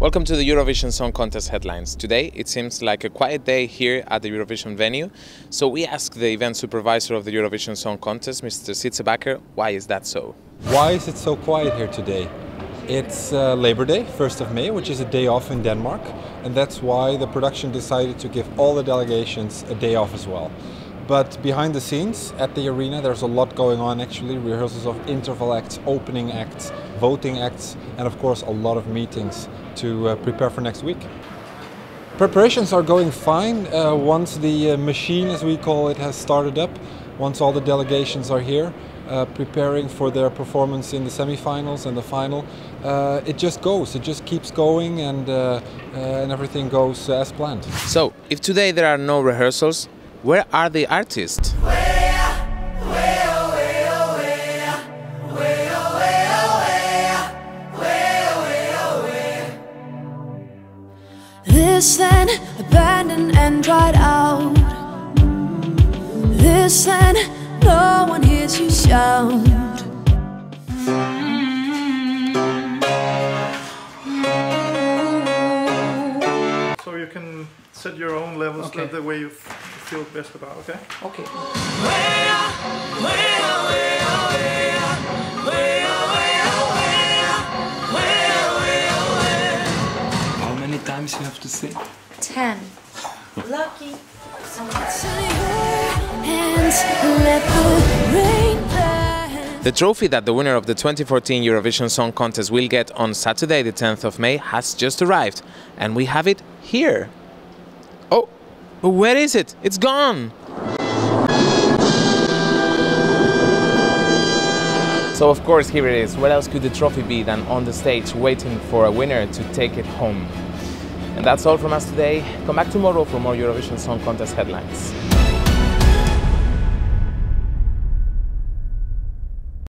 Welcome to the Eurovision Song Contest headlines. Today it seems like a quiet day here at the Eurovision venue, so we asked the event supervisor of the Eurovision Song Contest, Mr. Sietse Bakker, why is that so? Why is it so quiet here today? It's uh, Labor Day, 1st of May, which is a day off in Denmark, and that's why the production decided to give all the delegations a day off as well. But behind the scenes at the arena, there's a lot going on actually rehearsals of interval acts, opening acts, voting acts, and of course, a lot of meetings to uh, prepare for next week. Preparations are going fine uh, once the uh, machine, as we call it, has started up, once all the delegations are here. Uh, preparing for their performance in the semifinals and the final. Uh, it just goes, it just keeps going, and, uh, and everything goes as planned. So, if today there are no rehearsals, where are the artists? This land abandoned and dried out. This land, no one hears you shout. So you can set your own levels Okay. the, the way you f- feel best about, okay? Okay. How many times you have to sing? Ten. Lucky. Hands, let the rain dance. The trophy that the winner of the 2014 Eurovision Song Contest will get on Saturday, the 10th of May, has just arrived, and we have it here. Oh, where is it? It's gone! So, of course, here it is. What else could the trophy be than on the stage waiting for a winner to take it home? And that's all from us today. Come back tomorrow for more Eurovision Song Contest headlines.